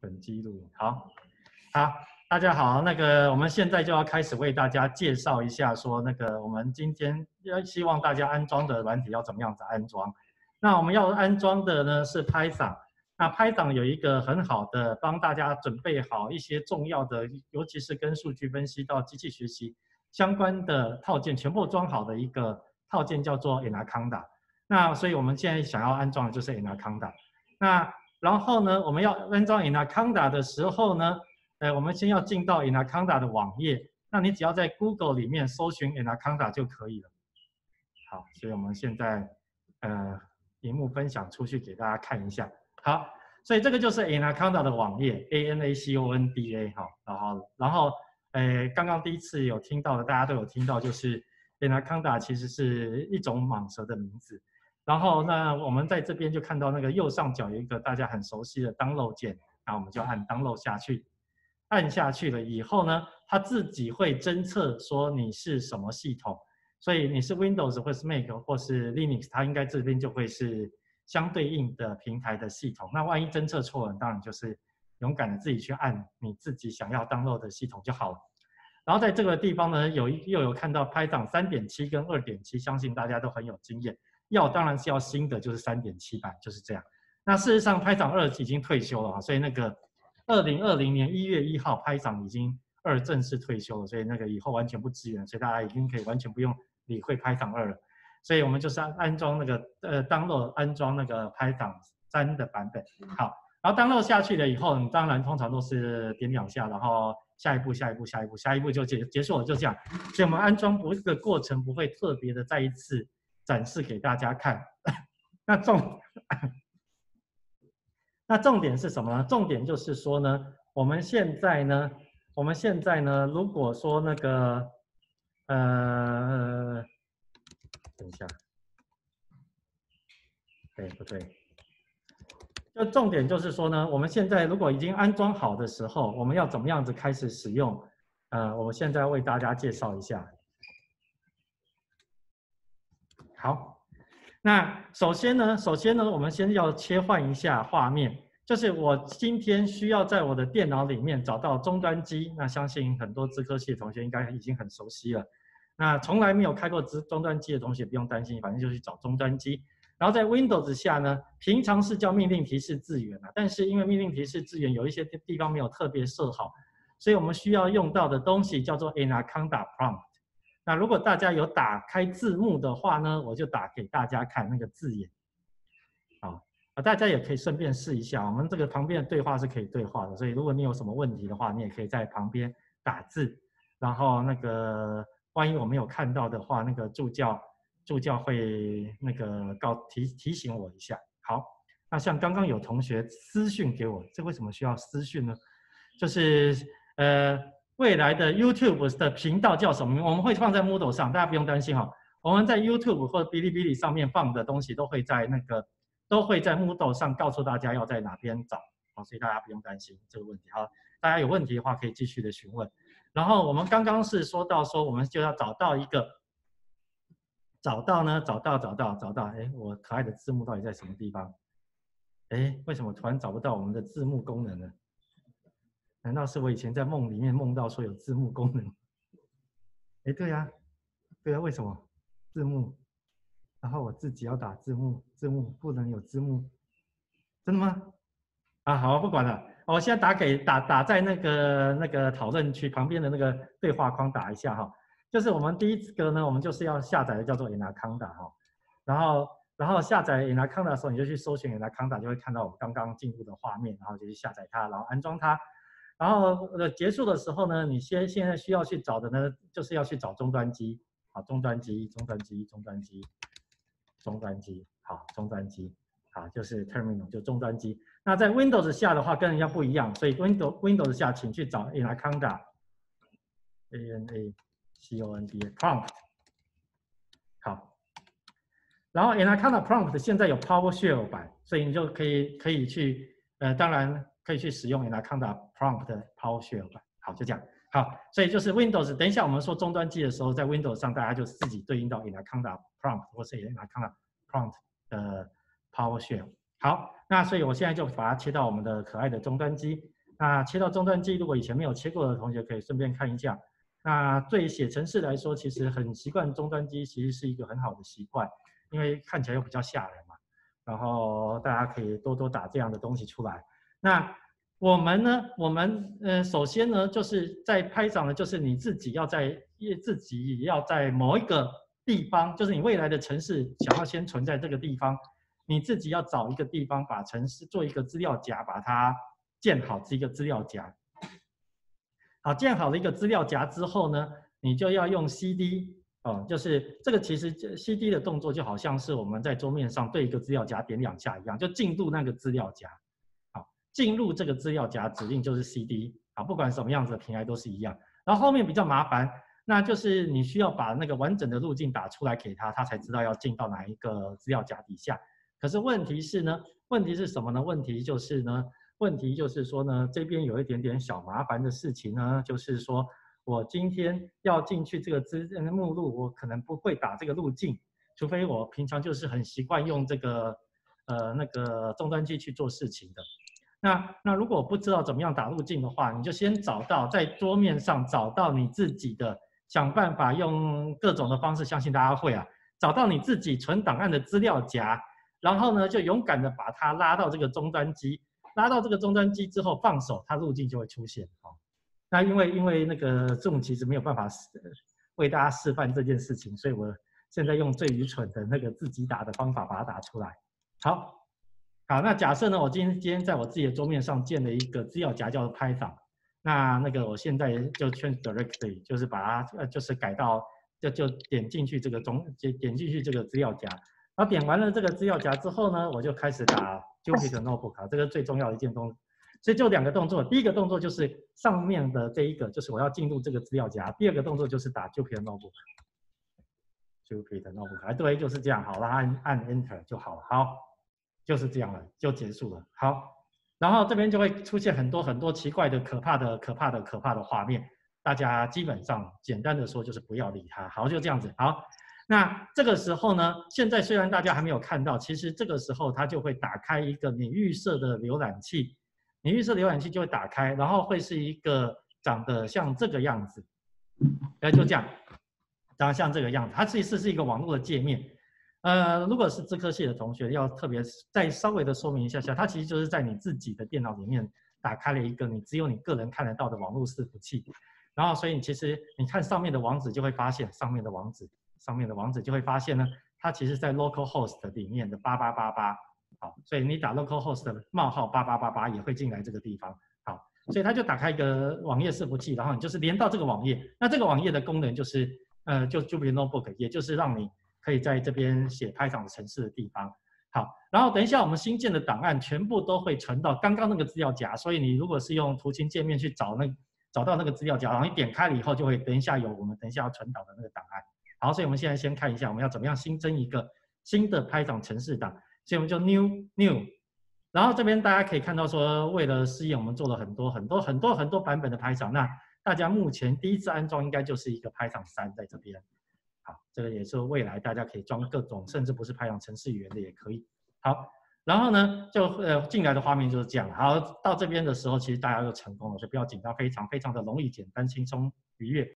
本机录影，好，好，大家好，那个我们现在就要开始为大家介绍一下，说那个我们今天要希望大家安装的软体要怎么样子安装。那我们要安装的呢是 Python，那 Python 有一个很好的帮大家准备好一些重要的，尤其是跟数据分析到机器学习相关的套件，全部装好的一个套件叫做 Anaconda。那所以我们现在想要安装的就是 Anaconda。那然后呢，我们要安装 Anaconda 的时候呢，呃，我们先要进到 Anaconda 的网页。那你只要在 Google 里面搜寻 Anaconda 就可以了。好，所以我们现在呃，荧幕分享出去给大家看一下。好，所以这个就是 Anaconda 的网页，A N A C O N D A 哈。然后，然后，呃，刚刚第一次有听到的，大家都有听到，就是 Anaconda 其实是一种蟒蛇的名字。然后，那我们在这边就看到那个右上角有一个大家很熟悉的 download 键，那我们就按 download 下去。按下去了以后呢，它自己会侦测说你是什么系统，所以你是 Windows 或是 Mac 或是 Linux，它应该这边就会是相对应的平台的系统。那万一侦测错了，当然就是勇敢的自己去按你自己想要 download 的系统就好了。然后在这个地方呢，有又有看到 Python 三点七跟二点七，相信大家都很有经验。要当然是要新的，就是三点七版，就是这样。那事实上，拍长二已经退休了啊，所以那个二零二零年一月一号，拍长已经二正式退休了，所以那个以后完全不支援，所以大家已经可以完全不用理会拍长二了。所以我们就是安装那个呃，download 安装那个拍档三的版本。好，然后 download 下去了以后，你当然通常都是点两下，然后下一步，下一步，下一步，下一步就结结束了，就这样。所以我们安装不这个过程不会特别的再一次。展示给大家看，那重那重点是什么呢？重点就是说呢，我们现在呢，我们现在呢，如果说那个，呃，等一下，对不对？就重点就是说呢，我们现在如果已经安装好的时候，我们要怎么样子开始使用？呃，我现在为大家介绍一下。好，那首先呢，首先呢，我们先要切换一下画面，就是我今天需要在我的电脑里面找到终端机。那相信很多资科系的同学应该已经很熟悉了。那从来没有开过资终端机的同学不用担心，反正就去找终端机。然后在 Windows 下呢，平常是叫命令提示资源啊，但是因为命令提示资源有一些地方没有特别设好，所以我们需要用到的东西叫做 Anaconda Prompt。那如果大家有打开字幕的话呢，我就打给大家看那个字眼。好，啊，大家也可以顺便试一下，我们这个旁边的对话是可以对话的，所以如果你有什么问题的话，你也可以在旁边打字，然后那个万一我没有看到的话，那个助教助教会那个告提提醒我一下。好，那像刚刚有同学私讯给我，这为什么需要私讯呢？就是呃。未来的 YouTube 的频道叫什么？我们会放在 Moodle 上，大家不用担心哈。我们在 YouTube 或哔哩哔哩上面放的东西，都会在那个都会在 Moodle 上告诉大家要在哪边找，好，所以大家不用担心这个问题哈。大家有问题的话可以继续的询问。然后我们刚刚是说到说，我们就要找到一个，找到呢，找到找到找到，哎，我可爱的字幕到底在什么地方？哎，为什么突然找不到我们的字幕功能呢？难道是我以前在梦里面梦到说有字幕功能？哎，对呀，对呀，为什么字幕？然后我自己要打字幕，字幕不能有字幕，真的吗？啊，好，不管了，我现在打给打打在那个那个讨论区旁边的那个对话框打一下哈。就是我们第一个呢，我们就是要下载的叫做 Anaconda 哈，然后然后下载 Anaconda 的时候，你就去搜寻 Anaconda，就会看到我们刚刚进入的画面，然后就去下载它，然后安装它。然后呃结束的时候呢，你先现在需要去找的呢，就是要去找终端机，好，终端机，终端机，终端机，终端机，好，终端机，好，就是 terminal 就终端机。那在 Windows 下的话跟人家不一样，所以 Windows Windows 下请去找 Anaconda，A N A C O N D A prompt，好，然后 Anaconda prompt 现在有 PowerShell 版，所以你就可以可以去，呃，当然。可以去使用 Anaconda Prompt 的 PowerShell。好，就这样。好，所以就是 Windows。等一下我们说终端机的时候，在 Windows 上大家就自己对应到 Anaconda Prompt 或是 Anaconda Prompt 的 PowerShell。好，那所以我现在就把它切到我们的可爱的终端机。那切到终端机，如果以前没有切过的同学，可以顺便看一下。那对写程式来说，其实很习惯终端机，其实是一个很好的习惯，因为看起来又比较吓人嘛。然后大家可以多多打这样的东西出来。那我们呢？我们呃，首先呢，就是在拍掌呢，就是你自己要在自己要在某一个地方，就是你未来的城市想要先存在这个地方，你自己要找一个地方把城市做一个资料夹，把它建好这一个资料夹。好，建好了一个资料夹之后呢，你就要用 CD 哦，就是这个其实 CD 的动作就好像是我们在桌面上对一个资料夹点两下一样，就进入那个资料夹。进入这个资料夹指令就是 CD 啊，不管什么样子的平台都是一样。然后后面比较麻烦，那就是你需要把那个完整的路径打出来给他，他才知道要进到哪一个资料夹底下。可是问题是呢，问题是什么呢？问题就是呢，问题就是说呢，这边有一点点小麻烦的事情呢，就是说我今天要进去这个资目录，我可能不会打这个路径，除非我平常就是很习惯用这个呃那个终端机去做事情的。那那如果不知道怎么样打路径的话，你就先找到在桌面上找到你自己的，想办法用各种的方式，相信大家会啊，找到你自己存档案的资料夹，然后呢就勇敢的把它拉到这个终端机，拉到这个终端机之后放手，它路径就会出现哦。那因为因为那个 Zoom 其实没有办法为大家示范这件事情，所以我现在用最愚蠢的那个自己打的方法把它打出来，好。好，那假设呢，我今天今天在我自己的桌面上建了一个资料夹，叫做 Python。那那个我现在就 change directory，就是把它呃，就是改到就就点进去这个中，点点进去这个资料夹。然后点完了这个资料夹之后呢，我就开始打 Jupyter Notebook，这个最重要的一件动。所以就两个动作，第一个动作就是上面的这一个，就是我要进入这个资料夹；第二个动作就是打 Jupyter Notebook。Jupyter Notebook，哎，对，就是这样。好了，按按 Enter 就好了。好。就是这样了，就结束了。好，然后这边就会出现很多很多奇怪的、可怕的、可怕的、可怕的画面。大家基本上简单的说就是不要理它。好，就这样子。好，那这个时候呢，现在虽然大家还没有看到，其实这个时候它就会打开一个你预设的浏览器，你预设浏览器就会打开，然后会是一个长得像这个样子。哎，就这样，长得像这个样子。它其实是一个网络的界面。呃，如果是资科系的同学，要特别再稍微的说明一下下，它其实就是在你自己的电脑里面打开了一个你只有你个人看得到的网络伺服器，然后所以其实你看上面的网址就会发现上面的网址上面的网址就会发现呢，它其实在 localhost 里面的八八八八，好，所以你打 localhost 冒号八八八八也会进来这个地方，好，所以它就打开一个网页伺服器，然后你就是连到这个网页，那这个网页的功能就是呃就 Jupyter Notebook，也就是让你。可以在这边写 Python 的程式的地方，好，然后等一下我们新建的档案全部都会存到刚刚那个资料夹，所以你如果是用图形界面去找那找到那个资料夹，然后你点开了以后就会等一下有我们等一下要存档的那个档案。好，所以我们现在先看一下我们要怎么样新增一个新的 Python 程式档，所以我们就 New New，然后这边大家可以看到说为了试验我们做了很多很多很多很多版本的 Python，那大家目前第一次安装应该就是一个 Python 三在这边。这个也是未来大家可以装各种，甚至不是培养程式语言的也可以。好，然后呢，就呃进来的画面就是这样。好，到这边的时候，其实大家就成功了，所以不要紧张，非常非常的容易、简单、轻松、愉悦。